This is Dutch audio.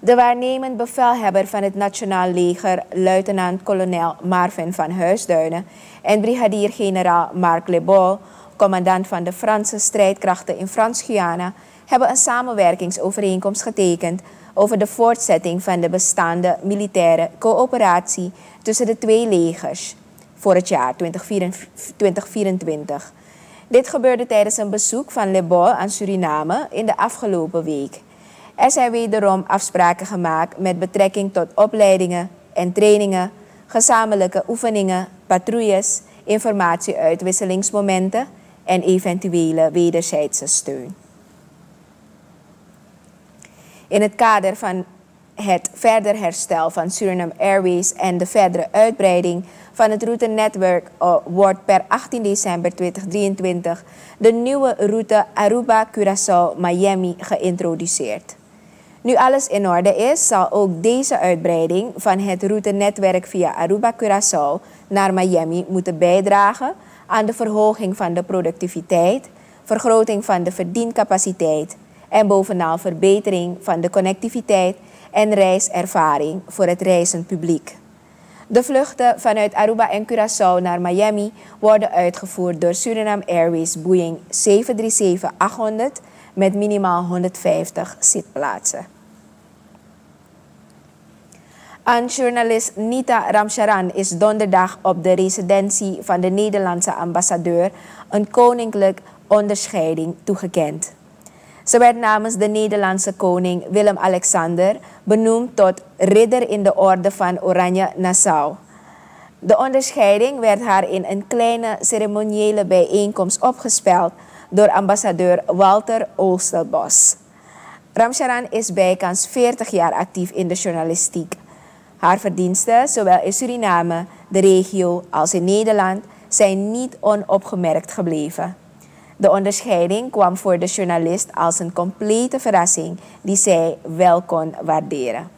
De waarnemend bevelhebber van het Nationaal Leger, luitenant-kolonel Marvin van Huisduinen en brigadier-generaal Marc Lebol, commandant van de Franse strijdkrachten in Frans-Guyana, hebben een samenwerkingsovereenkomst getekend over de voortzetting van de bestaande militaire coöperatie tussen de twee legers voor het jaar 2024. Dit gebeurde tijdens een bezoek van Le Bol aan Suriname in de afgelopen week. Er zijn wederom afspraken gemaakt met betrekking tot opleidingen en trainingen, gezamenlijke oefeningen, patrouilles, informatieuitwisselingsmomenten en eventuele wederzijdse steun. In het kader van het verder herstel van Suriname Airways en de verdere uitbreiding van het routenetwerk uh, wordt per 18 december 2023 de nieuwe route Aruba-Curaçao-Miami geïntroduceerd. Nu alles in orde is, zal ook deze uitbreiding van het routenetwerk via Aruba-Curaçao naar Miami moeten bijdragen aan de verhoging van de productiviteit, vergroting van de verdiencapaciteit en bovenal verbetering van de connectiviteit en reiservaring voor het reizend publiek. De vluchten vanuit Aruba en Curaçao naar Miami worden uitgevoerd door Suriname Airways Boeing 737-800 met minimaal 150 zitplaatsen. Aan journalist Nita Ramcharan is donderdag op de residentie van de Nederlandse ambassadeur een koninklijk onderscheiding toegekend. Ze werd namens de Nederlandse koning Willem-Alexander benoemd tot ridder in de orde van Oranje Nassau. De onderscheiding werd haar in een kleine ceremoniële bijeenkomst opgespeld door ambassadeur Walter Oostelbos. Ramcharan is bijkans 40 jaar actief in de journalistiek. Haar verdiensten, zowel in Suriname, de regio als in Nederland, zijn niet onopgemerkt gebleven. De onderscheiding kwam voor de journalist als een complete verrassing die zij wel kon waarderen.